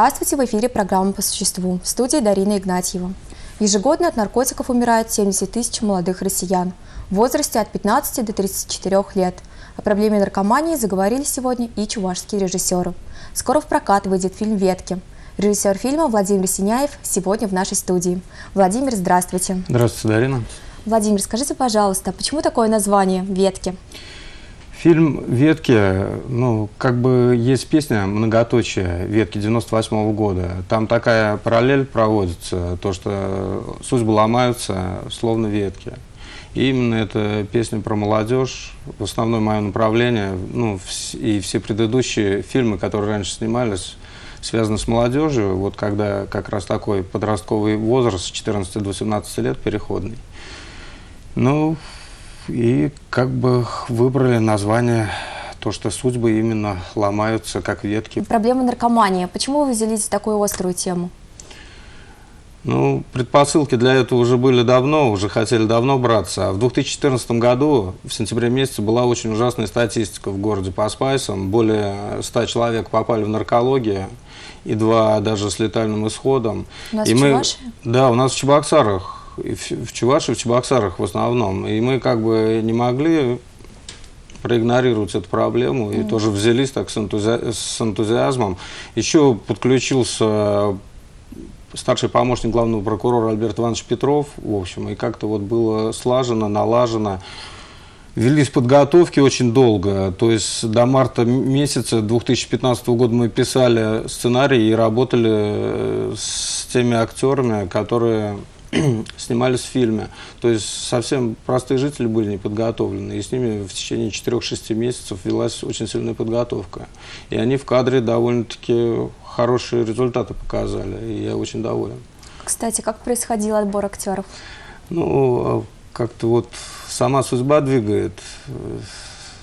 Здравствуйте, в эфире программа «По существу» в студии Дарина Игнатьева. Ежегодно от наркотиков умирает 70 тысяч молодых россиян в возрасте от 15 до 34 лет. О проблеме наркомании заговорили сегодня и чувашские режиссеры. Скоро в прокат выйдет фильм «Ветки». Режиссер фильма Владимир Синяев сегодня в нашей студии. Владимир, здравствуйте. Здравствуйте, Дарина. Владимир, скажите, пожалуйста, почему такое название «Ветки»? Фильм «Ветки», ну, как бы есть песня «Многоточие» «Ветки» 98 -го года. Там такая параллель проводится, то, что судьбы ломаются, словно ветки. И именно эта песня про молодежь, в основное мое направление, ну, и все предыдущие фильмы, которые раньше снимались, связаны с молодежью, вот когда как раз такой подростковый возраст с 14 до 17 лет переходный. Ну, и как бы выбрали название то, что судьбы именно ломаются, как ветки. Проблема наркомании. Почему вы взялись за такую острую тему? Ну, предпосылки для этого уже были давно, уже хотели давно браться. А в 2014 году, в сентябре месяце, была очень ужасная статистика в городе по спайсам. Более 100 человек попали в наркологию, и два даже с летальным исходом. У нас и в мы, Чувашии? Да, у нас в Чебоксарах в Чувашии, в Чебоксарах в основном. И мы как бы не могли проигнорировать эту проблему и тоже взялись так с, энтузи... с энтузиазмом. Еще подключился старший помощник главного прокурора Альберт Иванович Петров, в общем, и как-то вот было слажено, налажено. Велись подготовки очень долго, то есть до марта месяца 2015 года мы писали сценарий и работали э, с теми актерами, которые снимались в фильме. То есть совсем простые жители были не подготовлены, и с ними в течение 4-6 месяцев велась очень сильная подготовка. И они в кадре довольно-таки хорошие результаты показали, и я очень доволен. Кстати, как происходил отбор актеров? Ну, как-то вот сама судьба двигает.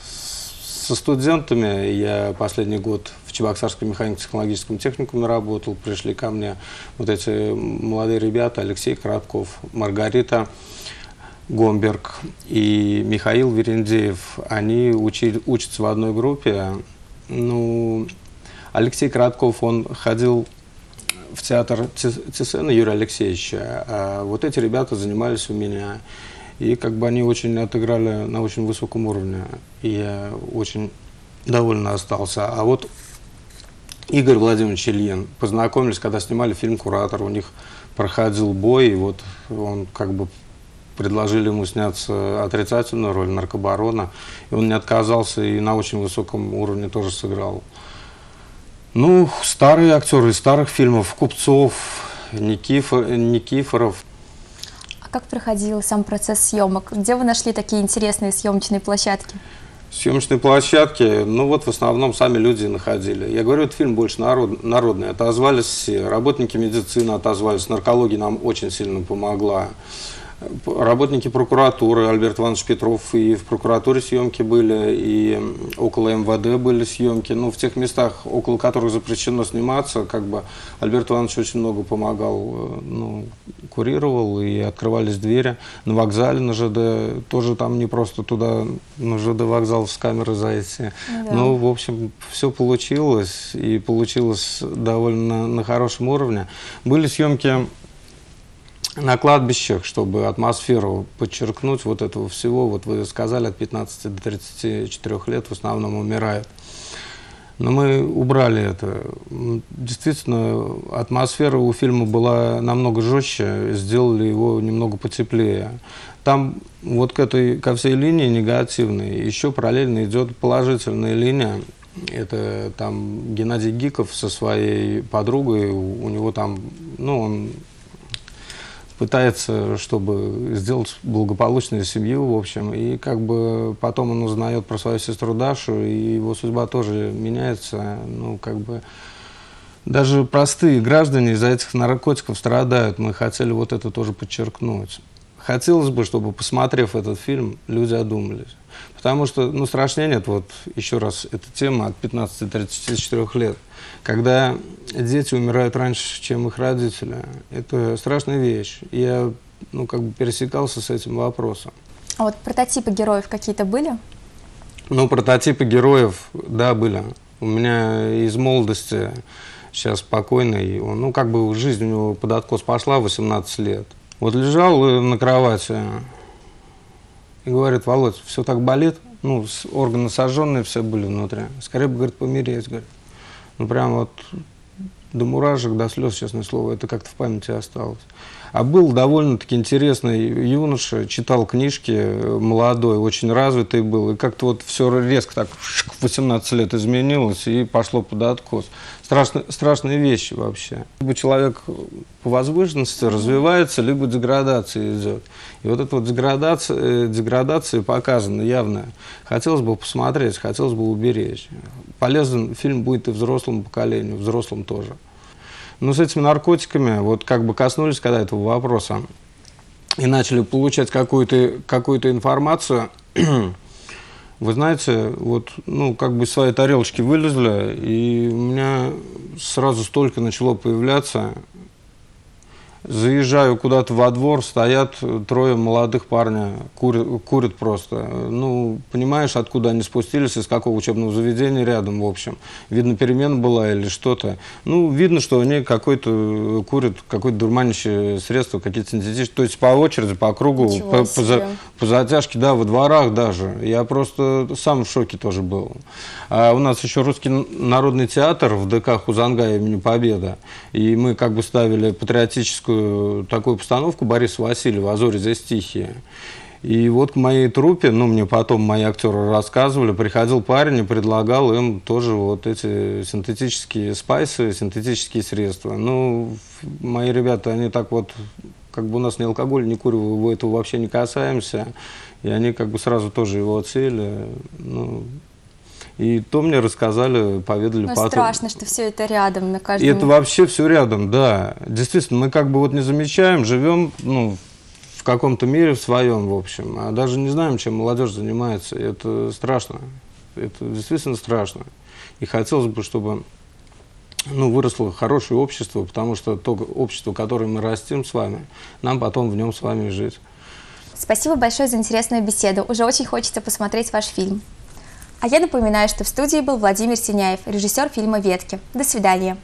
Со студентами я последний год в Чебоксарском механико-технологическом техникуме работал. Пришли ко мне вот эти молодые ребята, Алексей Коротков, Маргарита Гомберг и Михаил Верендеев. Они учили, учатся в одной группе. Ну, Алексей Коротков, он ходил в театр Цесена Юрия Алексеевича, а вот эти ребята занимались у меня. И как бы они очень отыграли на очень высоком уровне. И я очень довольно остался. А вот Игорь Владимирович Ильин, познакомились, когда снимали фильм «Куратор», у них проходил бой, и вот он как бы предложили ему сняться отрицательную роль наркобарона, и он не отказался и на очень высоком уровне тоже сыграл. Ну, старые актеры из старых фильмов, Купцов, Никифор, Никифоров, а как проходил сам процесс съемок? Где вы нашли такие интересные съемочные площадки? Съемочные площадки, ну вот в основном сами люди находили. Я говорю, этот фильм больше народ, народный. Отозвались все. Работники медицины отозвались. Наркология нам очень сильно помогла работники прокуратуры, Альберт Иванович Петров, и в прокуратуре съемки были, и около МВД были съемки. Ну, в тех местах, около которых запрещено сниматься, как бы Альберт Иванович очень много помогал, э, ну, курировал, и открывались двери. На вокзале, на ЖД, тоже там не просто туда, на ЖД вокзал с камеры зайти. Да. Ну, в общем, все получилось, и получилось довольно на хорошем уровне. Были съемки на кладбищах, чтобы атмосферу подчеркнуть вот этого всего, вот вы сказали, от 15 до 34 лет в основном умирают. Но мы убрали это. Действительно, атмосфера у фильма была намного жестче, сделали его немного потеплее. Там вот к этой, ко всей линии негативной еще параллельно идет положительная линия. Это там Геннадий Гиков со своей подругой, у него там, ну, он пытается, чтобы сделать благополучную семью, в общем, и как бы потом он узнает про свою сестру Дашу, и его судьба тоже меняется, ну, как бы... Даже простые граждане из-за этих наркотиков страдают, мы хотели вот это тоже подчеркнуть. Хотелось бы, чтобы, посмотрев этот фильм, люди одумались. Потому что, ну, страшнее нет, вот еще раз, эта тема от 15 до 34 лет. Когда дети умирают раньше, чем их родители, это страшная вещь. Я, ну, как бы пересекался с этим вопросом. А вот прототипы героев какие-то были? Ну, прототипы героев, да, были. У меня из молодости сейчас спокойный. Он, ну, как бы жизнь у него под откос пошла 18 лет. Вот лежал э, на кровати и говорит, Володь, все так болит, ну, органы сожженные все были внутри. Скорее бы, говорит, помереть, говорит. Ну, прям вот до мурашек, до слез, честное слово, это как-то в памяти осталось. А был довольно-таки интересный юноша, читал книжки, молодой, очень развитый был, и как-то вот все резко так в 18 лет изменилось и пошло под откос. Страшно, страшные вещи вообще. Либо человек по возвышенности развивается, либо деградация идет. И вот эта вот деградация, э, деградация показана явно. Хотелось бы посмотреть, хотелось бы уберечь. Полезен фильм будет и взрослому поколению, взрослым тоже. Но с этими наркотиками, вот как бы коснулись когда этого вопроса, и начали получать какую-то какую информацию, вы знаете, вот, ну, как бы свои тарелочки вылезли, и у меня сразу столько начало появляться Заезжаю куда-то во двор, стоят трое молодых парня, курят, курят просто. Ну, понимаешь, откуда они спустились, из какого учебного заведения рядом, в общем. Видно, перемена была или что-то. Ну, видно, что они какой-то курят, какое-то дурманящее средство, какие-то синтетические. То есть по очереди, по кругу, по, по, за, по затяжке, да, во дворах даже. Я просто сам в шоке тоже был. А у нас еще русский народный театр в ДК Хузанга имени Победа. И мы как бы ставили патриотическую такую, такую постановку Бориса Васильева «Азори за стихи». И вот к моей трупе, ну, мне потом мои актеры рассказывали, приходил парень и предлагал им тоже вот эти синтетические спайсы, синтетические средства. Ну, мои ребята, они так вот, как бы у нас ни алкоголь, ни курево, этого вообще не касаемся. И они как бы сразу тоже его оценили. Ну, и то мне рассказали, поведали Но потом. страшно, что все это рядом на каждом... И это вообще все рядом, да. Действительно, мы как бы вот не замечаем, живем, ну, в каком-то мире в своем, в общем, а даже не знаем, чем молодежь занимается. И это страшно. Это действительно страшно. И хотелось бы, чтобы ну, выросло хорошее общество, потому что то общество, которое мы растим с вами, нам потом в нем с вами жить. Спасибо большое за интересную беседу. Уже очень хочется посмотреть ваш фильм. А я напоминаю, что в студии был Владимир Синяев, режиссер фильма «Ветки». До свидания.